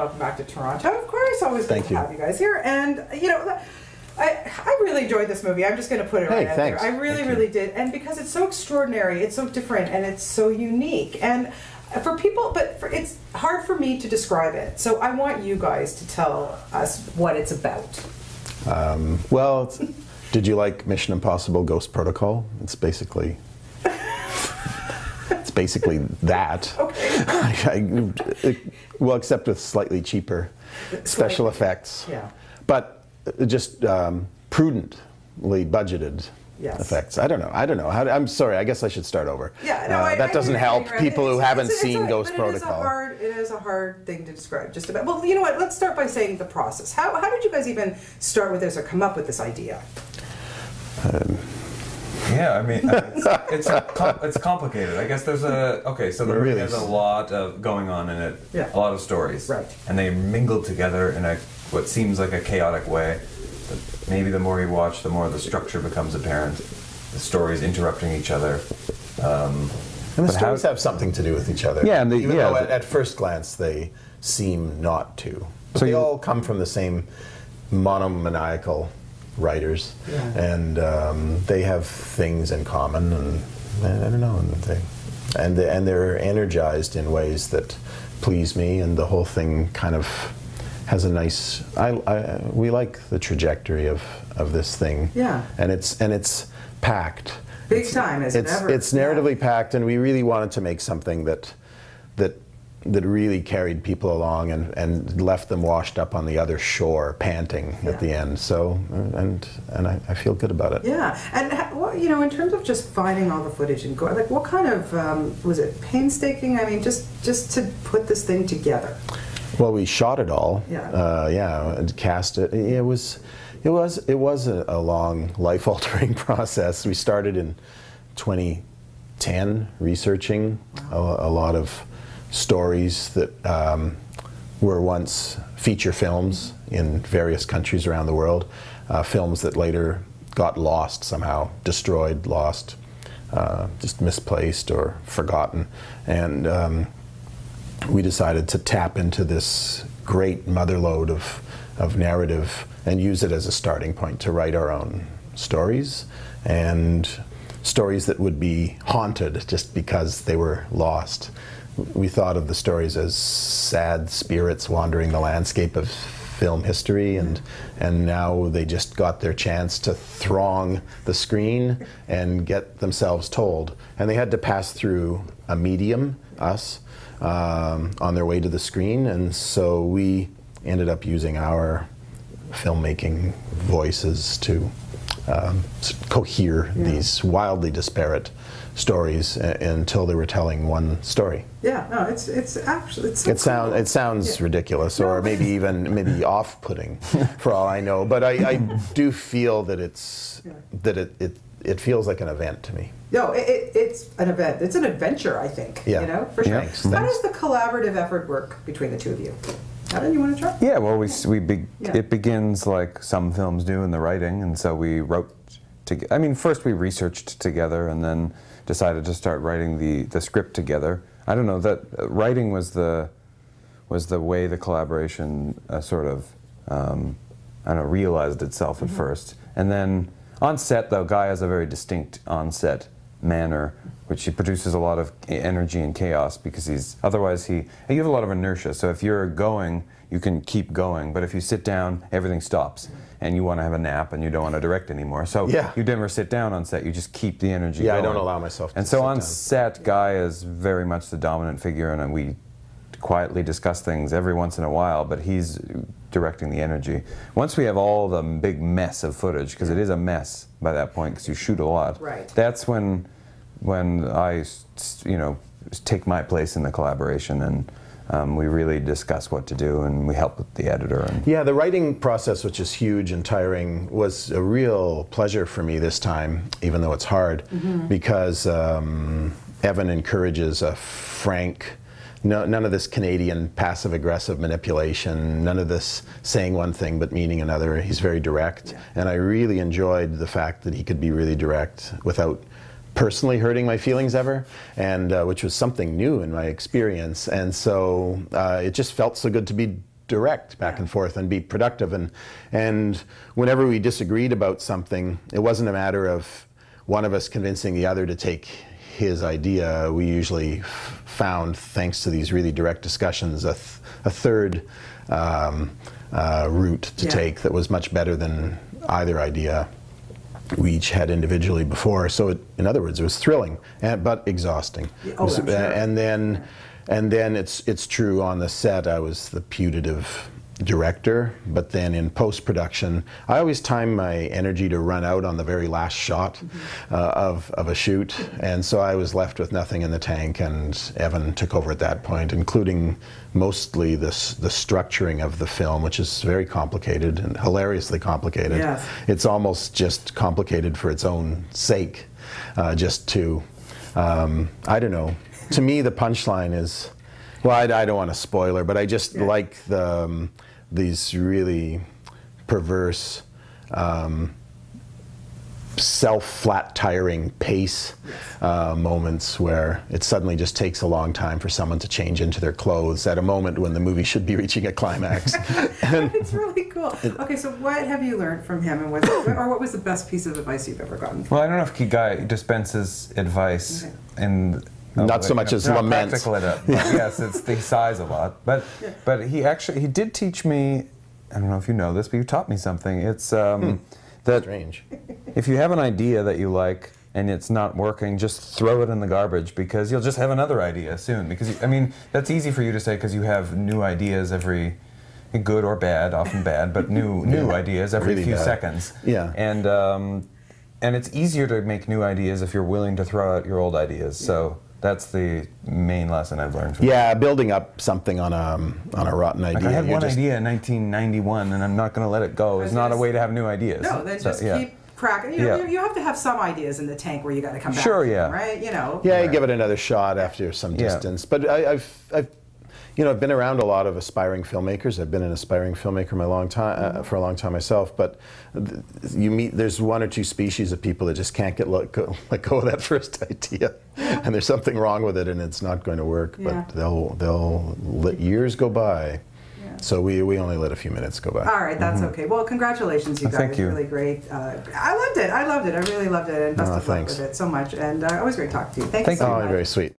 welcome back to Toronto. Of course, always good Thank to you. have you guys here. And you know, I I really enjoyed this movie. I'm just going to put it Hey, right out there. I really, Thank you. really did, and because it's so extraordinary, it's so different, and it's so unique, and. For people, but for, it's hard for me to describe it. So I want you guys to tell us what it's about. Um, well, it's- did you like Mission Impossible Ghost Protocol? It's basically. Basically that. Okay. I- well, except with slightly cheaper special Slightly. effects. Yeah. But uh, just um, prudently budgeted Yes. effects. I don't know. I don't know. How, I'm sorry. I guess I should start over. Yeah, no, Uh, I, that I doesn't you, help Graham. people who It's- haven't it's- it's seen Ghost but It is, a Protocol. hard, it is a hard thing to describe. Just about. Well, you know what? Let's start by saying the process. How, how did you guys even start with this or come up with this idea? Yeah, I mean, uh, it's it's, a it's complicated. I guess there's a okay. So the It movie really has is. a lot of going on in it. Yeah. A lot of stories. Right. And they mingle together in a what seems like a chaotic way. But maybe the more you watch, the more the structure becomes apparent. The stories interrupting each other. Um, And the But how- stories have something to do with each other. Yeah, and the- even yeah, though at, at first glance they seem not to. But So they you- all come from the same monomaniacal writers, Yeah. and um, they have things in common, and I don't know, and they and they, and they're energized in ways that please me, and the whole thing kind of has a nice. I, I we like the trajectory of of this thing. Yeah. and it's and it's packed. Big It's- time, as it it's, ever. It's Yeah. narratively packed, and we really wanted to make something that that that really carried people along and, and left them washed up on the other shore, panting Yeah. at the end. So, and and I, I feel good about it. Yeah, and well, you know, in terms of just finding all the footage and going, like, what kind of um, was it painstaking? I mean, just just to put this thing together. Well, we shot it all. Yeah. Uh, yeah, and cast it. It was, it was, it was a, a long, life-altering process. We started in 2010, researching a, a lot of stories that um, were once feature films in various countries around the world. Uh, films that later got lost somehow, destroyed, lost, uh, just misplaced or forgotten, and. Um, we decided to tap into this great motherlode of, of narrative and use it as a starting point to write our own stories and stories that would be haunted just because they were lost. We thought of the stories as sad spirits wandering the landscape of film history and and now they just got their chance to throng the screen and get themselves told. And they had to pass through a medium us um, on their way to the screen, and so we ended up using our filmmaking voices to um, cohere these wildly disparate stories a- until they were telling one story. Yeah, no, it's it's actually it's so It sounds cool. it sounds Yeah. ridiculous, No, or maybe even maybe off-putting, for all I know. But I, I do feel that it's Yeah. that it, it it feels like an event to me. No, it, it, it's an event. It's an adventure, I think. Yeah. You know, for sure. Thanks, How thanks. does the collaborative effort work between the two of you? Adam, you want to try? Yeah, well, we, we be, Yeah. it begins like some films do in the writing, and so we wrote. To, I mean, first we researched together, and then decided to start writing the, the script together. I don't know that uh, writing was the was the way the collaboration uh, sort of um, I don't know realized itself at first, and then on set though, Guy has a very distinct on set manner, which he produces a lot of energy and chaos because he's otherwise he you have a lot of inertia. So if you're going, you can keep going, but if you sit down, everything stops, and you want to have a nap and you don't want to direct anymore. So Yeah. you never sit down on set. You just keep the energy. Yeah, I don't allow myself to And so on down. set, Guy is very much the dominant figure, and we quietly discuss things every once in a while, but he's directing the energy. Once we have all the big mess of footage, because it is a mess by that point, because you shoot a lot. Right. That's when, when I, you know, take my place in the collaboration, and um, we really discuss what to do, and we help with the editor. And Yeah, the writing process, which is huge and tiring, was a real pleasure for me this time, even though it's hard, because um, Evan encourages a frank, no, none of this Canadian passive aggressive manipulation, none of this saying one thing but meaning another. He's very direct, and I really enjoyed the fact that he could be really direct without personally hurting my feelings ever, and uh, which was something new in my experience. And so uh, it just felt so good to be direct back and forth and be productive. And and whenever we disagreed about something, it wasn't a matter of one of us convincing the other to take his idea. We usually f- found, thanks to these really direct discussions, a, th- a third um, uh, route to Yeah. take that was much better than either idea we each had individually before. So, it, in other words, it was thrilling, and, but exhausting. Oh, was- sure. And then, and then it's it's true on the set. I was the putative director, but then in post production, I always time my energy to run out on the very last shot Mm-hmm. uh, of of a shoot, and so I was left with nothing in the tank. And Evan took over at that point, including mostly this the structuring of the film, which is very complicated and hilariously complicated. Yes. It's almost just complicated for its own sake, uh, just to, um, I don't know. To me, the punchline is, well, I, I don't want to spoil spoiler, but I just Yeah. like the um, these really perverse, um, self-flat tiring pace uh, moments where it suddenly just takes a long time for someone to change into their clothes at a moment when the movie should be reaching a climax. and it's really cool. Okay, so what have you learned from him, and what, or what was the best piece of advice you've ever gotten? Well, I don't know if Kigai dispenses advice Okay. in. Not so much as not laments. practical at it, yes, it's the size a lot. But but he actually he did teach me. I don't know if you know this, but you taught me something. It's um, that strange. if you have an idea that you like and it's not working, just throw it in the garbage because you'll just have another idea soon. Because you, I mean, that's easy for you to say because you have new ideas every, good or bad, often bad, but new new ideas every Really few bad. seconds. Yeah. And um, and it's easier to make new ideas if you're willing to throw out your old ideas. So that's the main lesson I've learned from. Yeah, building up something on a um, on a rotten idea. Like I had one just- idea in 1991, and I'm not going to let it go. It's not a way to have new ideas. No, then So, just yeah. keep cracking. You know, Yeah. you, you have to have some ideas in the tank where you got to come back. Sure, yeah. them, right. You know. Yeah, you Right. give it another shot after some Yeah. distance. But I, I've, I've, you know, I've been around a lot of aspiring filmmakers. I've been an aspiring filmmaker my long time uh, for a long time myself. But th- you meet there's one or two species of people that just can't get let go, let go of that first idea, and there's something wrong with it, and it's not going to work. Yeah. But they'll they'll let years go by. Yeah. So we, we only let a few minutes go by. All right, that's okay. Well, congratulations, you Oh, guys. thank you. Really great. Uh, I loved it. I loved it. I really loved it, and best Oh, of luck thanks. with it so much. And uh, always great talking to you. Thank, Thank you so you. Oh, much. very sweet.